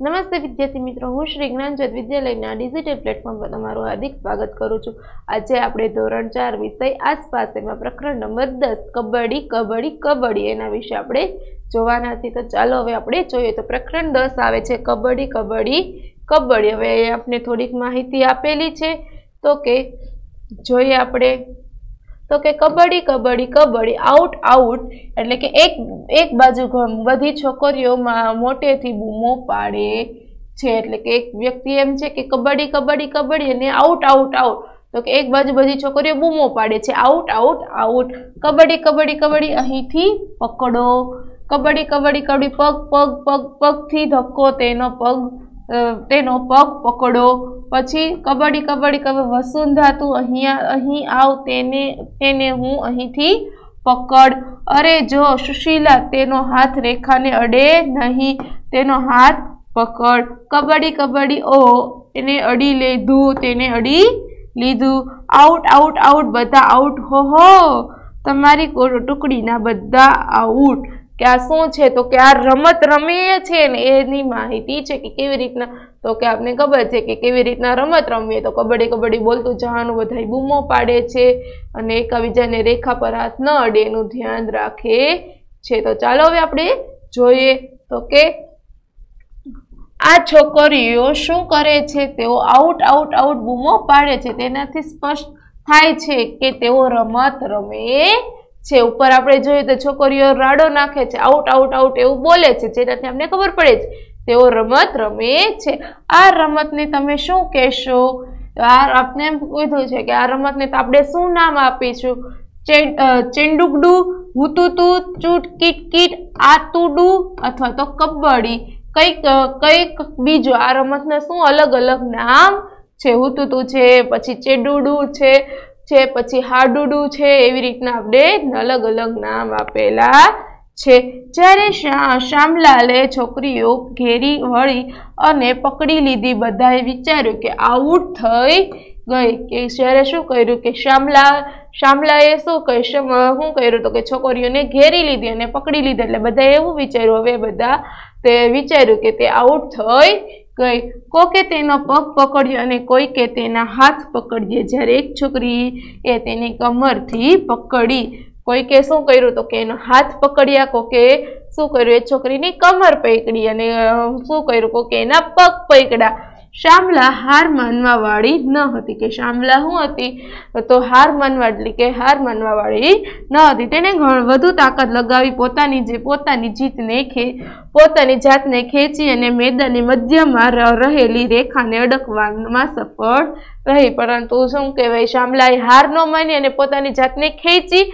નમસ્તે વિદ્યાર્થી મિત્રો, હું શ્રી જ્ઞાનજત વિદ્યાલયના ડિજિટલ પ્લેટફોર્મ પર તમારું હાર્દિક સ્વાગત કરું છું. આજે આપણે ધોરણ ચાર વિષય આસપાસ એમાં પ્રકરણ નંબર દસ, કબડ્ડી કબડ્ડી કબડ્ડી એના વિશે આપણે જોવાના છીએ. તો ચાલો હવે આપણે જોઈએ તો પ્રકરણ દસ આવે છે, કબડ્ડી કબડ્ડી કબડ્ડી. હવે આપણે થોડીક માહિતી આપેલી છે. તો કે જોઈએ આપણે તો કે કબડ્ડી કબડ્ડી કબડ્ડી આઉટ આઉટ એટલે કે એક એક બાજુ બધી છોકરીઓમાં મોટેથી બૂમો પાડે છે. એટલે કે એક વ્યક્તિ એમ છે કે કબડ્ડી કબડ્ડી કબડ્ડી અને આઉટ આઉટ આઉટ તો કે એક બાજુ બધી છોકરીઓ બૂમો પાડે છે. Out out out kabaddi kabaddi kabaddi અહીંથી પકડો. કબડ્ડી કબડ્ડી કબડ્ડી પગ પગ પગ, પગથી ધક્કો તેનો પગ તેનો પગ પકડો. પછી કબડ્ડી કબડ્ડી કબડ્ડી વસુંધા તું અહીંયા, અહીં આવ, તેને તેને હું અહીંથી પકડ. અરે જો સુશીલા, તેનો હાથ રેખાને અડે નહીં, તેનો હાથ પકડ. કબડ્ડી કબડ્ડી, ઓ એને અડી લીધું, તેને અડી લીધું. આઉટ આઉટ આઉટ બધા આઉટ હો હો, તમારી ટુકડીના બધા આઉટ કે આ શું છે? તો કે આ રમત રમીએ છીએ ને, એની માહિતી છે કે કેવી રીતના, તો કે આપને ખબર છે કે કેવી રીતના રમત રમીએ. તો કબડ્ડી કબડ્ડી બોલતું જવાનું બધા બૂમો પાડે છે અને એકબીજાને રેખા પર હાથ ન અડે એનું ધ્યાન રાખે છે. તો ચાલો હવે આપણે જોઈએ, તો કે આ છોકરીઓ શું કરે છે? તેઓ આઉટ આઉટ આઉટ બૂમો પાડે છે. તેનાથી સ્પષ્ટ થાય છે કે તેઓ રમત રમે છે. ઉપર આપણે જોઈએ તો છોકરીઓ રાડો નાખે છે. આઉટ આઉટ આઉટ એવું બોલે છે. જેનાથી અમને ખબર પડે છે. તેઓ રમત રમે છે. આ રમતને તમે શું કહેશો? આ આપને એમ કીધું છે કે આ રમતને તો આપણે શું નામ આપીશું? ચે- અ, ચેંડુકડુ હુતુતુ ચૂટ કીટ કીટ આતુડુ અથવા તો કબડ્ડી. કંઈક કંઈક બીજું. આ રમતને શું અલગ અલગ નામ છે? હુતુતુ છે પછી ચેડુડુ છે છે. પછી હાડુડુ છે, એવી રીતના આપણે અલગ અલગ નામ આપેલા છે. જ્યારે શ્યામલાલે છોકરીઓ ઘેરી વળી અને પકડી લીધી, બધાએ વિચાર્યું કે આઉટ થઈ ગઈ. કે જ્યારે શું કર્યું કે શ્યામલા શ્યામલાએ શું શ્યામ- શું કર્યું તો કે છોકરીઓને ઘેરી લીધી અને પકડી લીધી. એટલે બધાએ એવું વિચાર્યું. હવે બધા તે વિચાર્યું કે તે આઉટ થઈ ગઈ. કોકે તેનો પગ પકડ્યો અને કોઈકે તેના હાથ પકડીએ જ્યારે એક છોકરી એ તેની કમરથી પકડી. કોઈકે શું કર્યું તો કે એનો હાથ પકડ્યા. કોકે શું કર્યું? એ છોકરીની કમર પકડી અને શું કર્યું? કોકે એના પગ પકડ્યા. શ્યામલા હાર માનવાવાળી ન હતી કે શ્યામલા શું હતી, તો હાર માનવા એટલે કે હાર માનવાવાળી ન હતી. તેને ઘણ- વધુ તાકાત લગાવી પોતાની જે પોતાની જીતને ખે, પોતાની જાતને ખેંચી અને મેદાનની મધ્યમાં રહેલી રેખાને અડકવામાં સફળ રહી. પરંતુ શું કહેવાય, શ્યામલાએ હાર ન માની અને પોતાની જાતને ખેંચી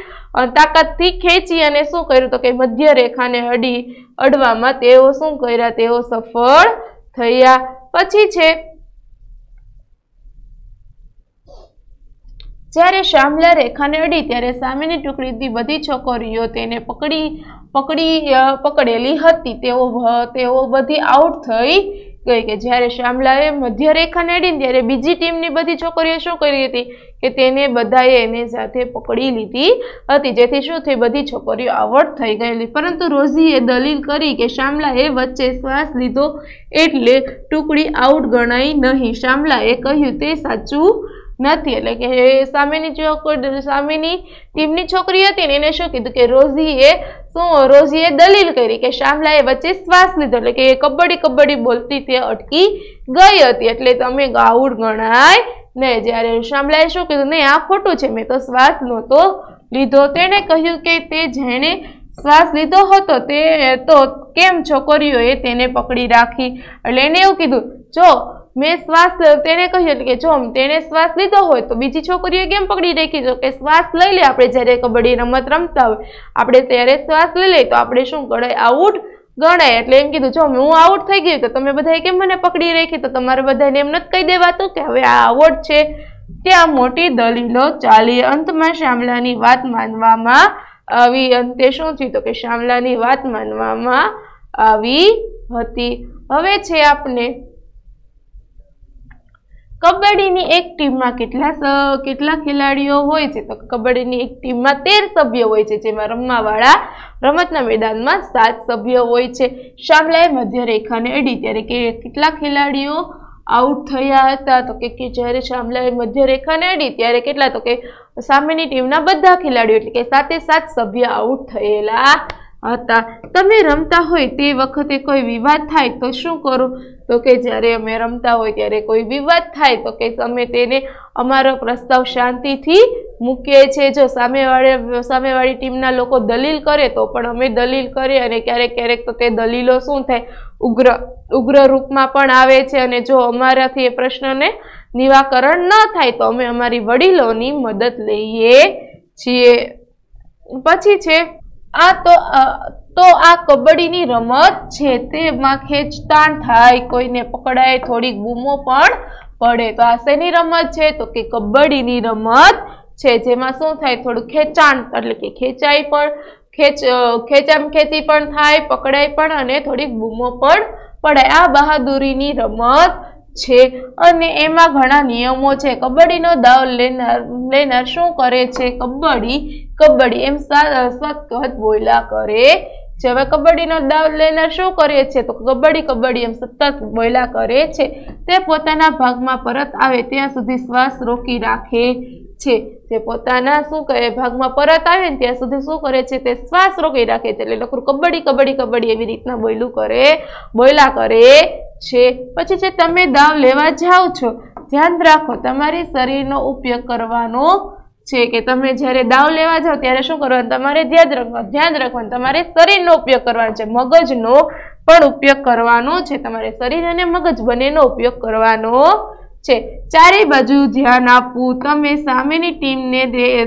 તાકાતથી ખેંચી અને શું કર્યું તો કે મધ્ય રેખાને અડી, અડવામાં તેઓ શું કર્યા? તેઓ સફળ થયા. પછી છે, જ્યારે શ્યામલા રેખાને અડી, ત્યારે સામેની ટુકડીથી બધી છોકરીઓ તેને પકડી પકડી પકડેલી હતી. તેઓ તેઓ બધી આઉટ થઈ ગઈ કે જ્યારે શ્યામલાએ મધ્યરેખા રેખાને ત્યારે બીજી ટીમની બધી છોકરીઓ શું કરી હતી? કે તેને બધાએ એને સાથે પકડી લીધી હતી. જેથી શું થઈ? બધી છોકરીઓ આવડ થઈ ગયેલી. પરંતુ રોઝીએ દલીલ કરી કે શ્યામલાએ વચ્ચે શ્વાસ લીધો એટલે ટુકડી આઉટ ગણાઈ નહીં. શ્યામલાએ કહ્યું, તે સાચું નથી. એટલે કે સામેની છોકરી સામેની ટીમની છોકરી હતી ને, એને શું કીધું કે રોઝીએ, શું રોઝીએ દલીલ કરી કે શામલાએ વચ્ચે શ્વાસ લીધો. એટલે કે એ કબડ્ડી કબડ્ડી બોલતી તે અટકી ગઈ હતી. એટલે તમે ગાઉડ ગણાય ને જ્યારે શ્યામલાએ શું કીધું, નહીં, આ ખોટું છે. મેં તો શ્વાસ નહોતો લીધો. તેણે કહ્યું કે તે જેણે શ્વાસ લીધો હતો તે તો કેમ છોકરીઓએ તેને પકડી રાખી? એટલે એને એવું કીધું, જો મેં શ્વાસ તેને કહ્યું એટલે કે જો તેને શ્વાસ લીધો હોય તો બીજી છોકરીઓ કેમ પકડી રાખી? જો કે શ્વાસ લઈ લે આપણે જ્યારે કબડ્ડી રમત રમતા હોય. આપણે ત્યારે શ્વાસ લઈ લઈએ તો આપણે શું ગણાય? આઉટ ગણાય. એટલે એમ કીધું, જો હું આઉટ થઈ ગયું તો તમે બધાએ કેમ મને પકડી રાખી? તો તમારે બધાને એમ નથી કહી દેવાતું કે હવે આ આઉટ છે. ત્યાં મોટી દલીલો ચાલી અંતમાં શ્યામલાની વાત માનવામાં આવી. અંતે શું થયું તો કે શ્યામલાની વાત માનવામાં આવી હતી. હવે છે આપણે કબડ્ડીની એક ટીમમાં કેટલા કેટલા ખેલાડીઓ હોય છે? તો કબડ્ડીની એક ટીમમાં તેર સભ્યો હોય છે, જેમાં રમવાવાળા રમતના મેદાનમાં સાત સભ્યો હોય છે. શામલાએ મધ્યરેખાને અડી ત્યારે કે કેટલા ખેલાડીઓ આઉટ થયા હતા? તો કે જ્યારે શામલાએ મધ્યરેખાને અડી ત્યારે કેટલા? તો કે સામેની ટીમના બધા ખેલાડીઓ, એટલે કે સાતે સાત સભ્ય આઉટ થયેલા હતા. તમે રમતા હોય તે વખતે કોઈ વિવાદ થાય તો શું કરો? તો કે જ્યારે અમે રમતા હોય ત્યારે કોઈ વિવાદ થાય તો કે તમે તેને અમારો પ્રસ્તાવ શાંતિથી મૂકીએ છીએ. જો સામેવાળા, સામેવાળી ટીમના લોકો દલીલ કરે તો પણ અમે દલીલ કરીએ અને ક્યારેક ક્યારેક તો તે દલીલો શું થાય? ઉગ્ર ઉગ્ર રૂપમાં પણ આવે છે અને જો અમારાથી એ પ્રશ્નને નિવાકરણ ન થાય તો અમે અમારી વડીલોની મદદ લઈએ છીએ. પછી છે આ તો તો આ કબડ્ડીની રમત છે, તેમાં ખેંચતાણ થાય, કોઈને પકડાય, થોડીક બૂમો પણ પડે. તો આ શેની રમત છે? તો કે કબડ્ડીની રમત છે, જેમાં શું થાય? થોડું ખેંચાણ, એટલે કે ખેંચાય પણ, ખેંચ ખેંચામ ખેંચી પણ થાય પકડાય પણ અને થોડીક બૂમો પણ પડાય. આ બહાદુરીની રમત છે અને એમાં ઘણા નિયમો છે. કબડ્ડીનો દાવ લેનાર લેનાર શું કરે છે? કબડ્ડી કબડ્ડી એમ સા- સતત બોલ્યા કરે છે. હવે કબડ્ડીનો દાવ લેનાર શું કરે છે? તો કબડ્ડી કબડ્ડી એમ સતત બોયલા કરે છે. તે પોતાના ભાગમાં પરત આવે ત્યાં સુધી શ્વાસ રોકી રાખે છે. તે પોતાના શું કહે, ભાગમાં પરત આવે ને ત્યાં સુધી શું કરે છે? તે શ્વાસ રોકી રાખે છે. એટલે લખું કબડ્ડી કબડ્ડી કબડ્ડી એવી રીતના બોયલું કરે બોયલા કરે છે. પછી જે તમે દાવ લેવા જાઓ છો, ધ્યાન રાખો, તમારી શરીરનો ઉપયોગ કરવાનો છે કે તમે જ્યારે દાવ લેવા જાઓ ત્યારે શું કરવાનું? તમારે ધ્યાન રાખવાનું ધ્યાન રાખવાનું. તમારે શરીરનો ઉપયોગ કરવાનો છે, મગજનો પણ ઉપયોગ કરવાનો છે. તમારે શરીર અને મગજ બંનેનો ઉપયોગ કરવાનો છે. ચારે બાજુ ધ્યાન આપવું, તમે સામેની ટીમને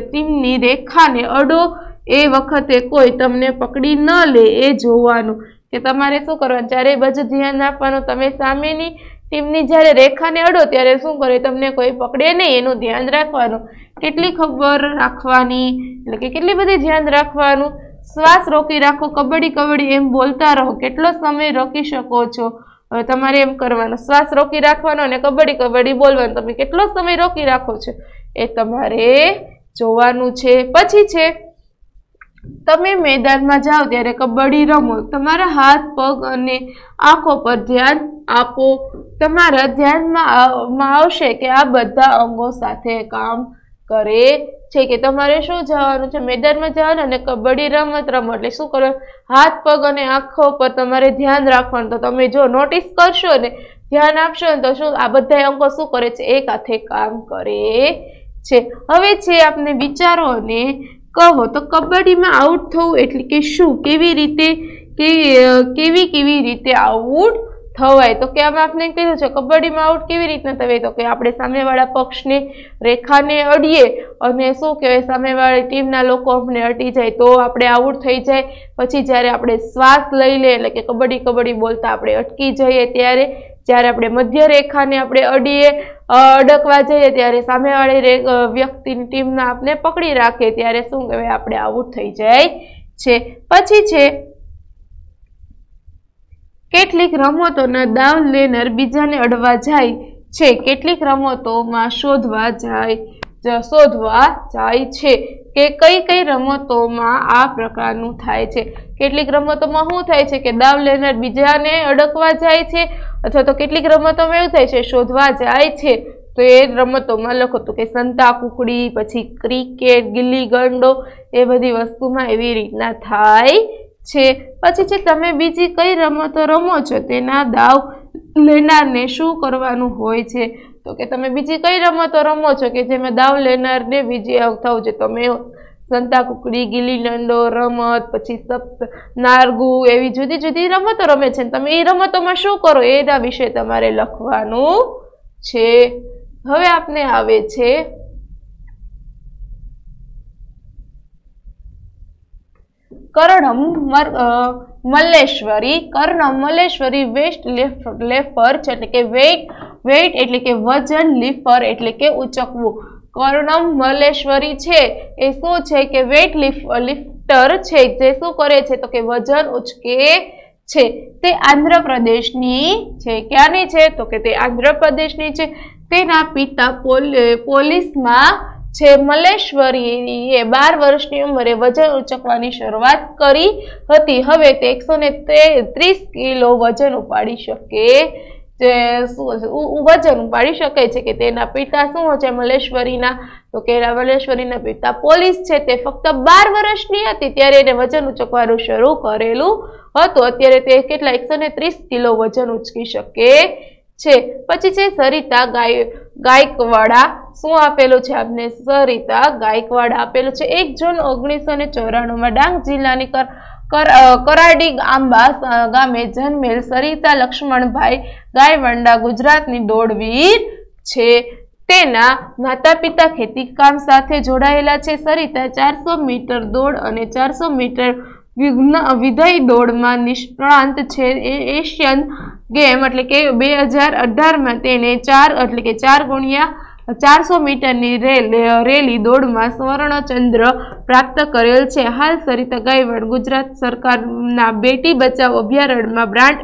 ટીમની રેખાને અડો, એ વખતે કોઈ તમને પકડી ન લે, એ જોવાનું. કે તમારે શું કરવાનું? ચારે બાજુ ધ્યાન આપવાનું, તમે સામેની ટીમની જ્યારે રેખાને અડો, ત્યારે શું કરે? તમને કોઈ પકડે નહીં, એનું ધ્યાન રાખવાનું. કેટલી ખબર રાખવાની? એટલે કે કેટલી બધી ધ્યાન રાખવાનું? શ્વાસ રોકી રાખો, કબડ્ડી કબડ્ડી એમ બોલતા રહો. કેટલો સમય રોકી શકો છો? હવે તમારે એમ કરવાનું. શ્વાસ રોકી રાખવાનો અને કબડ્ડી કબડ્ડી બોલવાનું. તમે કેટલો સમય રોકી રાખો છો? એ તમારે જોવાનું છે. પછી છે તમે મેદાનમાં જાઓ ત્યારે કબડ્ડી રમો. તમારા હાથ, પગ અને આંખો પર ધ્યાન આપો. તમારા ધ્યાનમાં આવશે કે આ બધા અંગો સાથે કામ કરે છે કે તમારે શું જવાનું છે? મેદાનમાં જવાનું અને કબડ્ડી રમત રમો. એટલે શું કરો? હાથ, પગ અને આંખો પર તમારે ધ્યાન રાખવાનું. તો તમે જો નોટિસ કરશો ને, ધ્યાન આપશો ને, તો શું આ બધા અંગો શું કરે છે? એક હાથે કામ કરે છે. હવે છે આપણે વિચારો અને કહો તો કબડ્ડીમાં આઉટ થવું એટલે કે શું? કેવી રીતે કે કેવી કેવી રીતે આઉટ થવાય? તો કે અમે આપને કીધું છે, કબડ્ડીમાં આઉટ કેવી રીતના થવાય? તો કે આપણે સામેવાળા પક્ષને રેખાને અડીએ અને શું કહેવાય? સામેવાળી ટીમના લોકો અમને અટી જાય તો આપણે આઉટ થઈ જાય. પછી જ્યારે આપણે શ્વાસ લઈ લઈએ એટલે કે કબડ્ડી કબડ્ડી બોલતા આપણે અટકી જઈએ ત્યારે જ્યારે આપણે મધ્ય રેખાને આપણે અડીએ અડકવા જઈએ ત્યારે સામેવાળી વ્યક્તિની ટીમના આપણે પકડી રાખે ત્યારે શું કહેવાય, આપણે આઉટ થઈ જાય છે. પછી છે, કેટલીક રમતોના દાવ લેનાર બીજાને અડવા જાય છે. કેટલીક રમતોમાં શોધવા જાય શોધવા જાય છે. કે કઈ કઈ રમતોમાં આ પ્રકારનું થાય છે? કેટલીક રમતોમાં શું થાય છે? કે દાવ લેનાર બીજાને અડકવા જાય છે, અથવા તો કેટલીક રમતોમાં એવું થાય છે, શોધવા જાય છે. તો એ રમતોમાં લખો તો કે સંતા કુકડી, પછી ક્રિકેટ, ગિલ્લી ગંડો, એ બધી વસ્તુમાં એવી રીતના થાય છે. પછી છે, તમે બીજી કઈ રમતો રમો છો? તેના દાવ લેનારને શું કરવાનું હોય છે? તો કે તમે બીજી કઈ રમતો રમો છો કે જેમાં દાવ લેનારને વિજય થવું છે? તમે સંતા કુકડી, ગીલી દંડો રમત, પછી સપ્ત, નારગુ એવી જુદી જુદી રમતો રમે છે. તમે એ રમતોમાં શું કરો? એના વિશે તમારે લખવાનું છે. હવે આપને આવે છે કર્ણમ મલ્લેશ્વરી. કર્ણમ મલ્લેશ્વરી વેસ્ટ લેફ- લેફર છે એટલે કે વેઇટ વેઇટ એટલે કે વજન લિફર એટલે કે ઉચકવું. કર્ણમ મલેશ્વરી છે. એ શું છે કે વેઇટ લિફ્ટર છે? જે શું કરે છે? તો કે વજન ઉચકે છે. તે આંધ્રપ્રદેશની છે. ક્યાંની છે? તો કે તે આંધ્રપ્રદેશની છે. તેના પિતા પોલીસમાં છે. મલેશ્વરીએ બાર વર્ષની ઉંમરે વજન ઉચકવાની શરૂઆત કરી હતી. હવે તે એકસો ત્રીસ કિલો વજન ઉપાડી શકે વજન ઉપાડી શકે છે કે તેના પિતા શું છે મલેશ્વરીના, તો કે મલેશ્વરીના પિતા પોલીસ છે, તે ફક્ત બાર વર્ષની હતી, ત્યારે એને વજન ઉચકવાનું શરૂ કરેલું હતું. અત્યારે તે કેટલા, એકસો કિલો વજન ઉચકી શકે છે. પછી છે સરિતા ગાય, ગાયકવાડા. શું આપેલું છે? આપને સરિતા ગાયકવાડા આપેલું છે. એક જૂન ઓગણીસો ને ચોરાણુંમાં ડાંગ જિલ્લાની કર કરાડી આંબા ગામે જન્મેલ સરિતા લક્ષ્મણભાઈ ગાયવંડા ગુજરાતની દોડવીર છે. તેના માતા પિતા ખેતીકામ સાથે જોડાયેલા છે. સરિતા ચારસો મીટર દોડ અને ચારસો મીટર વિઘ્ન, વિધય દોડમાં નિષ્ણાંત છે. એશિયન ગેમ એટલે કે બે હજાર અઢારમાં તેને ચાર એટલે કે ચાર ગુણ્યા ચારસો મીટરની રેલી દોડમાં સ્વર્ણચંદ્ર પ્રાપ્ત કરેલ છે. હાલ સરિતા ગાયવાડ ગુજરાત સરકારના બેટી બચાવ અભયારણ્યમાં બ્રાન્ડ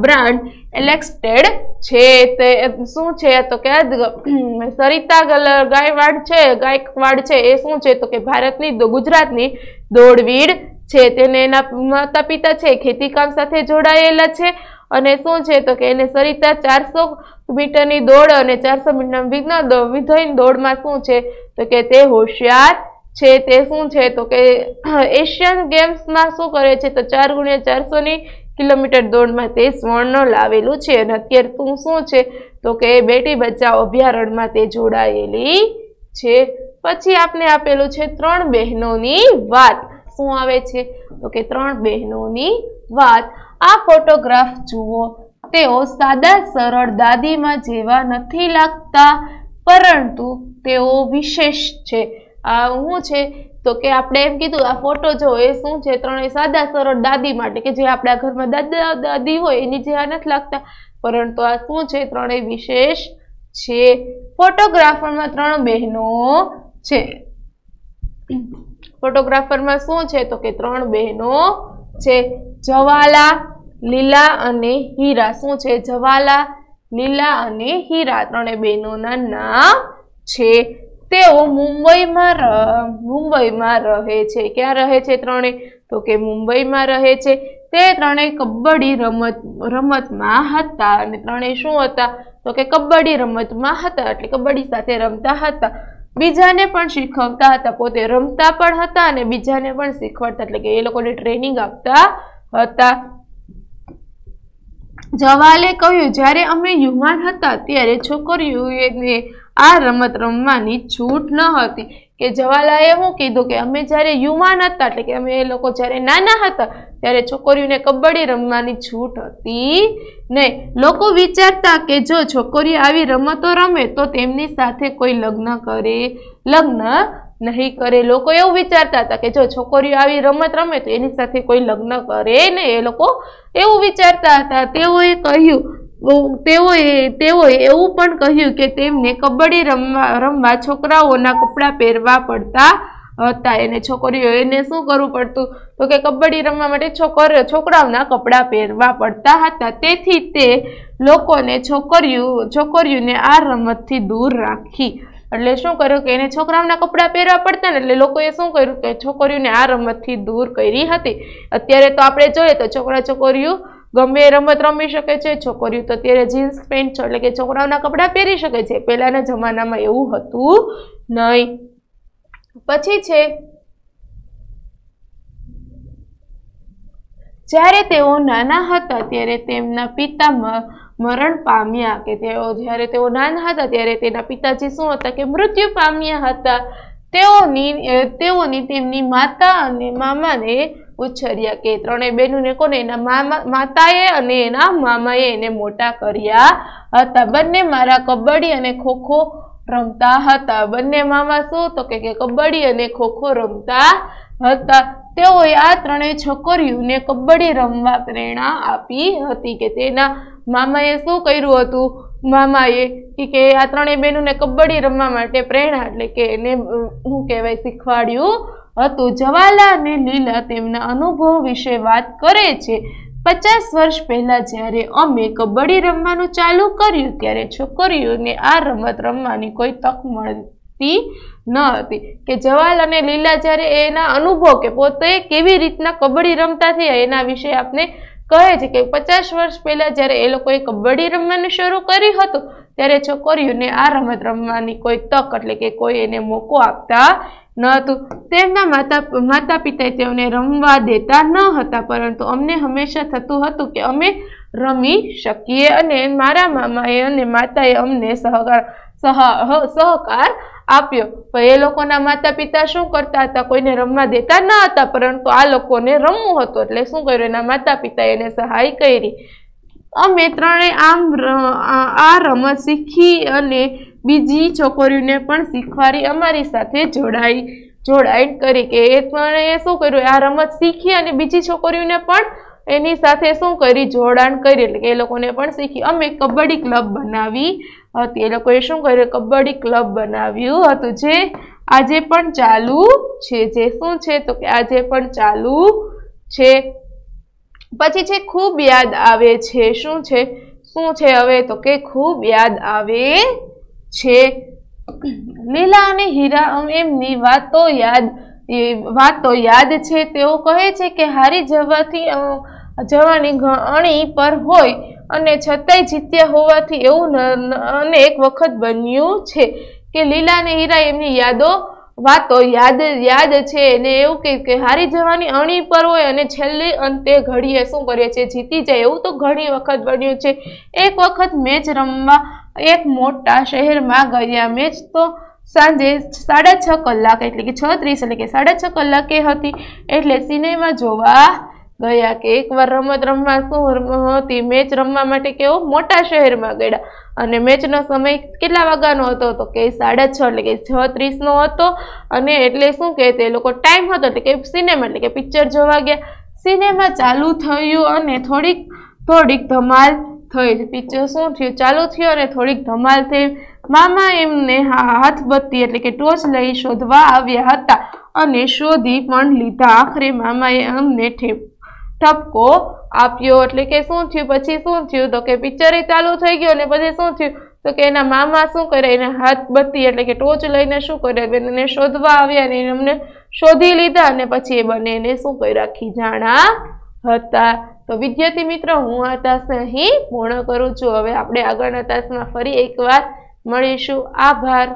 બ્રાન્ડ એલેક્ટેડ છે. તે શું છે? તો કે સરિતા ગાયવાડ છે, ગાયકવાડ છે. એ શું છે? તો કે ભારતની ગુજરાતની દોડવીર છે. તેને એના માતા પિતા છે. ખેતીકામ સાથે જોડાયેલા છે. અને શું છે? તો કે એને સરિતા ચારસો મીટરની દોડ અને ચારસો મીટરના વિઘ્ન વિધયની દોડમાં શું છે? તો કે તે હોશિયાર છે. તે શું છે? તો કે, એશિયન ગેમ્સમાં શું કરે છે? તો ચાર ગુણ્યા ચારસોની કિલોમીટર દોડમાં તે સ્વર્ણ લાવેલું છે. અને અત્યારે તું શું છે? તો કે બેટી બચાવ અભયારણ્યમાં તે જોડાયેલી છે. પછી આપને આપેલું છે ત્રણ બહેનોની વાત. શું આવે છે? તો કે ત્રણ બહેનોની વાત. આ ફોટોગ્રાફ જુઓ. તેઓ સાદા સરળ દાદીમાં જેવા નથી લાગતા, પરંતુ તેઓ વિશેષ છે. આ શું છે? તો કે આપણે એમ કીધું, આ ફોટો જો એ શું છે? ત્રણેય સાદા સરળ દાદી માટે કે જે આપણા ઘરમાં દાદા, દાદી હોય, એની જેવા નથી લાગતા. પરંતુ આ શું છે? ત્રણેય વિશેષ છે. ફોટોગ્રાફરમાં ત્રણ બહેનો છે. ફોટોગ્રાફરમાં શું છે? તો કે ત્રણ બહેનો છે. જવાલા લીલા અને હીરા. શું છે? જવાલા, લીલા અને હીરા. ત્રણે બહેનોના નામ છે. તેઓ મુંબઈમાં મુંબઈમાં રહે છે. ક્યાં રહે છે ત્રણે તો કે મુંબઈમાં રહે છે. તે ત્રણે કબડ્ડી રમત, રમતમાં હતા. અને ત્રણે શું હતા? તો કે કબડ્ડી રમતમાં હતા. એટલે કબડ્ડી સાથે રમતા હતા. બીજાને પણ શીખવતા હતા. પોતે રમતા પણ હતા અને બીજાને પણ શીખવાડતા. એટલે કે એ લોકોને ટ્રેનિંગ આપતા હતા. જવાલે કહ્યું, જ્યારે અમે યુવાન હતા ત્યારે છોકરીઓને આ રમત રમવાની છૂટ ન હતી. કે જવાલાએ શું કીધું કે અમે જ્યારે યુવાન હતા, એટલે કે અમે એ લોકો જ્યારે નાના હતા, ત્યારે છોકરીઓને કબડ્ડી રમવાની છૂટ હતી નહીં. લોકો વિચારતા કે જો છોકરીઓ આવી રમતો રમે, તો તેમની સાથે કોઈ લગ્ન કરે, લગ્ન નહીં કરે. લોકો એવું વિચારતા હતા કે જો છોકરીઓ આવી રમત રમે તો એની સાથે કોઈ લગ્ન કરે ને. એ લોકો એવું વિચારતા હતા. તેઓએ કહ્યું, તેઓએ તેઓએ એવું પણ કહ્યું કે તેમને કબડ્ડી રમવા રમવા છોકરાઓના કપડાં પહેરવા પડતા હતા. એને છોકરીઓ એને શું કરવું પડતું? તો કે કબડ્ડી રમવા માટે છોકર, છોકરાઓના કપડાં પહેરવા પડતા હતા. તેથી તે લોકોને છોકરીઓ, છોકરીઓને આ રમતથી દૂર રાખી. એટલે શું કર્યું કે એને છોકરાઓના કપડાં પહેરવા પડતા ને એટલે લોકોએ શું કર્યું કે છોકરીઓને આ રમતથી દૂર કરી હતી. અત્યારે તો આપણે જોઈએ તો છોકરા છોકરીઓ ગમે રમત રમી શકે છે, છોકરીઓ તો અત્યારે જીન્સ પેન્ટ એટલે કે છોકરાઓના કપડાં પહેરી શકે છે. પહેલાના જમાનામાં એવું હતું નહીં. પછી છે, જ્યારે તેઓ નાના હતા, ત્યારે તેમના પિતા મરણ પામ્યા કે તેઓ જ્યારે તેઓ નાના હતા ત્યારે તેના પિતાજી શું હતા કે મૃત્યુ પામ્યા હતા. તેઓની તેઓની તેમની માતા અને મામાને ઉછર્યા કે ત્રણેય બહેનોને કોને? એના મામા, માતાએ અને એના મામાએ એને મોટા કર્યા હતા. બંને મારા કબડ્ડી અને ખોખો રમતા હતા. બંને મામા શું તો કે કબડ્ડી અને ખોખો રમતા હતા. તેઓએ આ ત્રણેય છોકરીઓને કબડ્ડી રમવા પ્રેરણા આપી હતી કે તેના મામાએ શું કર્યું હતું? મામાએ કે આ ત્રણેય બહેનોને કબડ્ડી રમવા માટે પ્રેરણા એટલે કે એને શું કહેવાય, શીખવાડ્યું હતું. જવાલા અને લીલા તેમના અનુભવ વિશે વાત કરે છે. પચાસ વર્ષ પહેલાં જ્યારે અમે કબડ્ડી રમવાનું ચાલુ કર્યું, ત્યારે છોકરીઓને આ રમત રમવાની કોઈ તક મળતી ન હતી. કે જવાલ અને લીલા જ્યારે એના અનુભવ કે પોતે કેવી રીતના કબડ્ડી રમતા થયા એના વિશે આપને કહે છે કે પચાસ વર્ષ પહેલા જ્યારે એ લોકોએ કબડ્ડી રમવાનું શરૂ કર્યું હતું, ત્યારે છોકરીઓને આ રમત રમવાની કોઈ તક એટલે કે કોઈ એને મોકો આપતા ન હતું. તેમના માતા માતા પિતાએ તેઓને રમવા દેતા ન હતા, પરંતુ અમને હંમેશા થતું હતું કે અમે રમી શકીએ અને મારા મામાએ અને માતાએ અમને સહકાર સહકાર આપ્યો. પણ એ લોકોના માતા પિતા શું કરતા હતા? કોઈને રમવા દેતા ન હતા, પરંતુ આ લોકોને રમવું હતું. એટલે શું કર્યું? એના માતા પિતાએ એને સહાય કરી. અમે ત્રણે આમ આ રમત શીખી અને બીજી છોકરીઓને પણ શીખવાડી, અમારી સાથે જોડાઈ જોડાઈ કરી કે એ ત્રણે શું કર્યું? આ રમત શીખી અને બીજી છોકરીઓને પણ એની સાથે શું કરી? જોડાણ કરી. એટલે કે એ લોકોને પણ શીખી. અમે કબડ્ડી ક્લબ બનાવી. હતી. એ લોકોએ શું કર્યું? કબડ્ડી ક્લબ બનાવ્યું હતું જે આજે પણ ચાલુ છે. જે શું છે? તો કે આજે પણ ચાલુ છે. પછી છે, ખૂબ યાદ આવે છે. શું છે? શું છે હવે? તો કે ખૂબ યાદ આવે છે. લીલા અને હીરા એમની વાતો યાદ વાતો યાદ છે. તેઓ કહે છે કે હારી જવાથી જવાની અણી પર હોય અને છતાંય જીત્યા હોવાથી એવું અનેક વખત બન્યું છે કે લીલા અને હીરા એમની યાદો, વાતો યાદ યાદ છે અને એવું કે હારી જવાની અણી પર હોય અને છેલ્લે અંતે ઘડીએ શું કરીએ છીએ? જીતી જાય એવું તો ઘણી વખત બન્યું છે. એક વખત મેચ રમવા એક મોટા શહેરમાં ગયા. મેચ તો સાંજે સાડા છ કલાક એટલે કે છ ત્રીસ એટલે કે સાડા છ કલાકે હતી. એટલે સિનેમા જોવા ગયા કે એકવાર રમત રમવા શું હતી, મેચ રમવા માટે કેવો મોટા શહેરમાં ગયા અને મેચનો સમય કેટલા વાગ્યાનો હતો? તો કે સાડા છ એટલે કે છ ત્રીસનો હતો. અને એટલે શું કે તે લોકો ટાઈમ હતો એટલે કે સિનેમા એટલે કે પિક્ચર જોવા ગયા. સિનેમા ચાલુ થયું અને થોડીક થોડીક ધમાલ થઈ. પિક્ચર શું થયું? ચાલુ થયું અને થોડીક ધમાલ થઈ. મામા એમને હાથ બત્તી એટલે કે ટોચ લઈ શોધવા આવ્યા હતા. અને શોધી પણ લીધા. આખરે મામાએ અમને ઠેપ ઠપકો આપ્યો. એટલે કે શું થયું? પછી શું થયું? તો કે પિક્ચરે ચાલુ થઈ ગયું અને પછી શું થયું? તો કે એના મામા શું કરે? એને હાથ બત્તી એટલે કે ટોચ લઈને શું કરે? એને શોધવા આવ્યા અને એમને શોધી લીધા અને પછી એ બંને એને શું કર્યા? ખીજાણા હતા. તો વિદ્યાર્થી મિત્રો, હું આ તાસને અહીં પૂર્ણ કરું છું. હવે આપણે આગળના તાસમાં ફરી એકવાર મળીશું. આભાર.